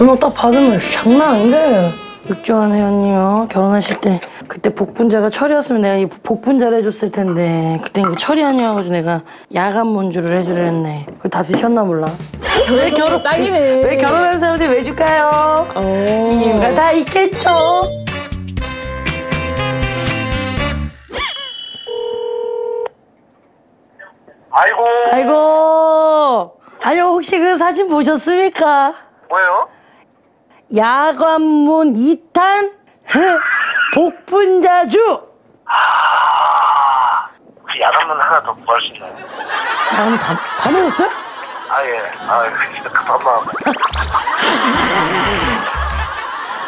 조명 딱 받으면 장난 아닌데. 육조한 회원님요 결혼하실 때 그때 복분자가 철이었으면 내가 이 복분자를 해줬을 텐데 그때 이게 철이 아니어가지고 내가 야간 문주를 해주려 했네. 그거 다 드셨나 몰라. 왜 결혼 딱이네. 왜 결혼한 사람한테 왜 줄까요? 어. 이유가 다 있겠죠. 아이고 아이고. 아니요 혹시 그 사진 보셨습니까? 뭐예요? 야관문 2탄 복분자주. 그 야단문 하나 더 구할 수 있나요? 야관 다, 다 먹었어요? 아 예 아 진짜 급한 마음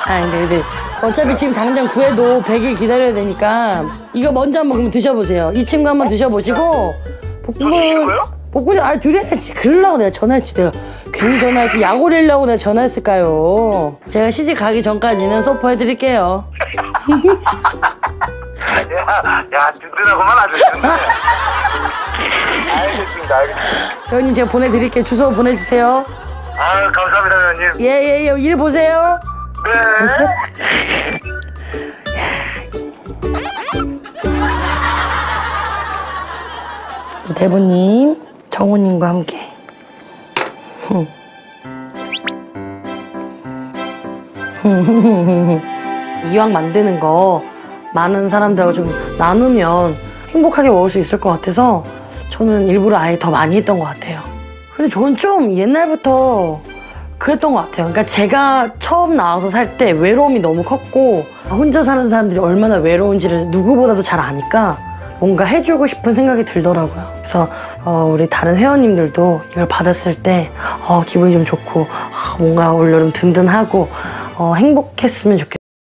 아 근데 근데 어차피 지금 당장 구해도 100일 기다려야 되니까 이거 먼저 한번 그럼 드셔보세요. 이 친구 한번 드셔보시고 복분 드시는 거예요? 복분자 아 드려야지. 그러려고 내가 전화했지 내가 괜히 전화했고 약 올리려고 내가 전화했을까요? 제가 시집 가기 전까지는 소포 해드릴게요. 야 야 든든하고만 아주 든든해 알겠습니다 알겠습니다 회원님 제가 보내드릴게요. 주소 보내주세요. 아 감사합니다 회원님 예예예 일 보세요. 네 대부님 정우님과 함께 이왕 만드는 거 많은 사람들하고 좀 나누면 행복하게 먹을 수 있을 것 같아서 저는 일부러 아예 더 많이 했던 것 같아요. 근데 저는 좀 옛날부터 그랬던 것 같아요. 그러니까 제가 처음 나와서 살 때 외로움이 너무 컸고 혼자 사는 사람들이 얼마나 외로운지를 누구보다도 잘 아니까 뭔가 해주고 싶은 생각이 들더라고요. 그래서 어, 우리 다른 회원님들도 이걸 받았을 때 어, 기분이 좀 좋고 아, 뭔가 올여름 든든하고 어, 행복했으면 좋겠어요.